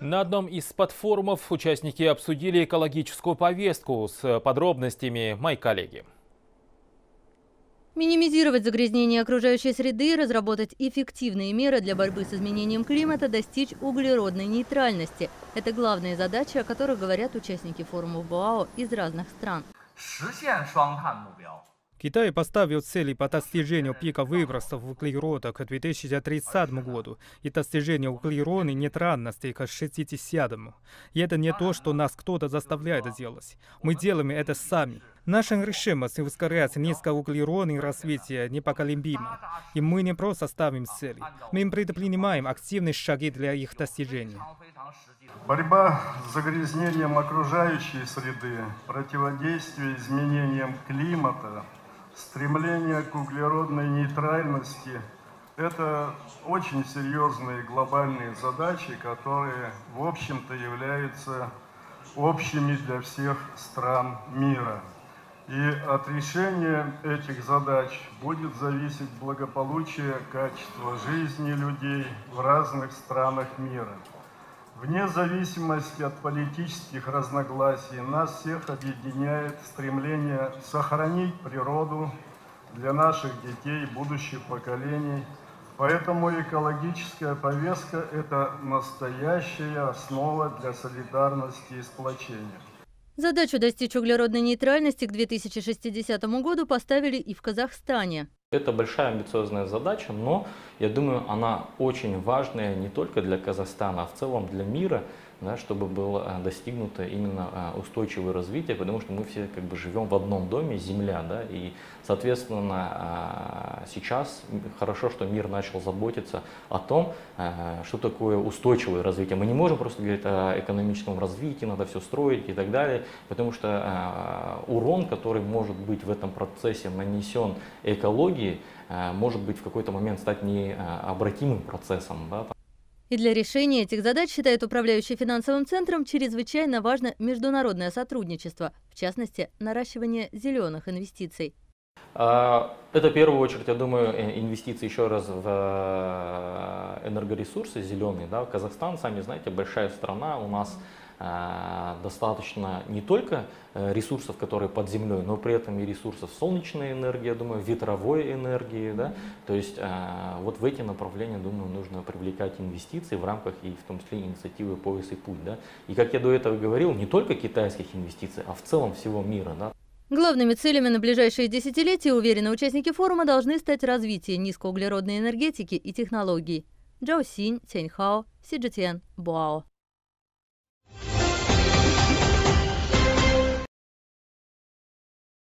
На одном из платформов участники обсудили экологическую повестку с подробностями мои коллеги. Минимизировать загрязнение окружающей среды, разработать эффективные меры для борьбы с изменением климата, достичь углеродной нейтральности. Это главные задачи, о которых говорят участники форума БОАО из разных стран. Китай поставил цели по достижению пика выбросов углерода к 2030 году и достижению углеродной нейтральности к 60 -му. И это не то, что нас кто-то заставляет делать. Мы делаем это сами. Наша решимость ускорять низкоуглеродное развитие непоколебима. И мы не просто ставим цели, мы предпринимаем активные шаги для их достижения. Борьба с загрязнением окружающей среды, противодействие изменениям климата – стремление к углеродной нейтральности – это очень серьезные глобальные задачи, которые, в общем-то, являются общими для всех стран мира. И от решения этих задач будет зависеть благополучие, качество жизни людей в разных странах мира. Вне зависимости от политических разногласий нас всех объединяет стремление сохранить природу для наших детей, будущих поколений. Поэтому экологическая повестка – это настоящая основа для солидарности и сплочения. Задачу достичь углеродной нейтральности к 2060 году поставили и в Казахстане. Это большая амбициозная задача, но я думаю, она очень важная не только для Казахстана, а в целом для мира, да, чтобы было достигнуто именно а, устойчивое развитие, потому что мы все как бы живем в одном доме, Земля, да, и, соответственно, а, сейчас хорошо, что мир начал заботиться о том, а, что такое устойчивое развитие. Мы не можем просто говорить о экономическом развитии, надо все строить и так далее, потому что урон, который может быть в этом процессе нанесен экологии, может быть в какой-то момент стать необратимым процессом. Да? И для решения этих задач, считает управляющий финансовым центром, чрезвычайно важно международное сотрудничество, в частности, наращивание зеленых инвестиций. А, это в первую очередь, я думаю, э, инвестиции еще раз в э, энергоресурсы зеленые. Да? Казахстан, сами знаете, большая страна, у нас достаточно не только э, ресурсов, которые под землей, но при этом и ресурсов солнечной энергии, я думаю, ветровой энергии. Да? То есть э, вот в эти направления, думаю, нужно привлекать инвестиции в рамках и в том числе инициативы «Пояс и путь». Да? И как я до этого говорил, не только китайских инвестиций, а в целом всего мира. Да? Главными целями на ближайшие десятилетия, уверены участники форума, должны стать развитие низкоуглеродной энергетики и технологий. Джао Синь, Тяньхао, Си Боао.